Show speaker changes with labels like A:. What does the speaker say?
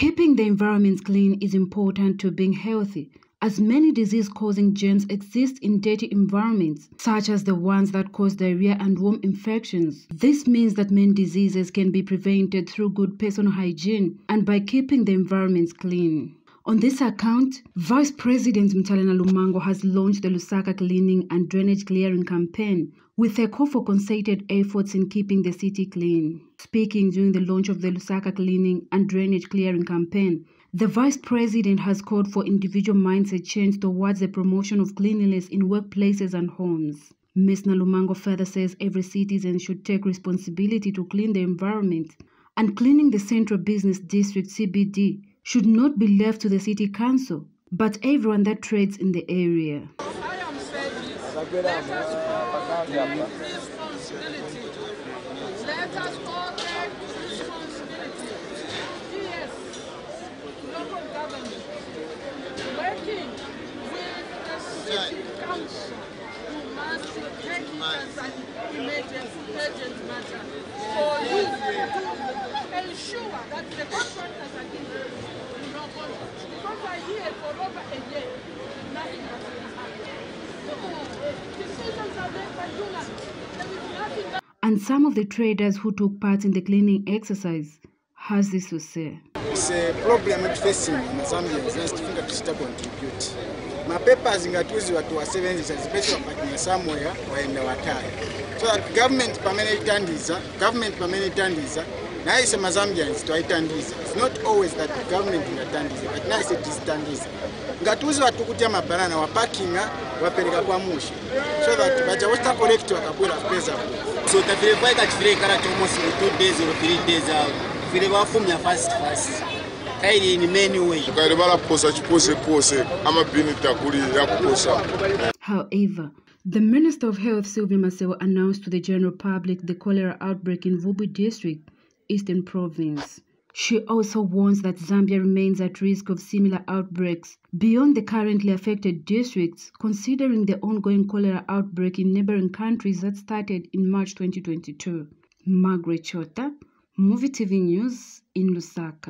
A: Keeping the environment clean is important to being healthy, as many disease causing germs exist in dirty environments, such as the ones that cause diarrhea and worm infections. This means that many diseases can be prevented through good personal hygiene and by keeping the environments clean. On this account, Vice President Mutale Nalumango has launched the Lusaka Cleaning and Drainage Clearing Campaign with a call for concerted efforts in keeping the city clean. Speaking during the launch of the Lusaka Cleaning and Drainage Clearing Campaign, the Vice President has called for individual mindset change towards the promotion of cleanliness in workplaces and homes. Ms. Nalumango further says every citizen should take responsibility to clean the environment and cleaning the Central Business District CBD should not be left to the City Council, but everyone that trades in the area.
B: I am saying let us take responsibility. Let us all take responsibility. Yes, local government working with the city council. You must take it as an urgent matter for you to ensure that the
A: And some of the traders who took part in the cleaning exercise has this to say.
C: It's a problem facing in Zambia zinaweza tufunga tushita contribute. a ngatuziwa years, especially pakinya somewhere waenda wataya. So that government pamene itandiza, government pamene itandiza, naise mazambians twaitandiza. It's not always that the government ingatandiza, but naise tisitandiza. ngatiuze watukutya mabanana wapakinga wapereka kwa mushi so that baja wasta collect wakabwera pesa. Ku
D: so tafile kwaika chifire kala almost two days or three days out fire bafumya fast fast kaili ni many way
E: balaposa chiposepose amabini takuli yakuposa
A: However, the Minister of Health Sylvia Maseo announced to the general public the cholera outbreak in Vubu district, Eastern Province. She also warns that Zambia remains at risk of similar outbreaks beyond the currently affected districts, considering the ongoing cholera outbreak in neighboring countries that started in March 2022. Margaret Chota, Muvi TV News in Lusaka.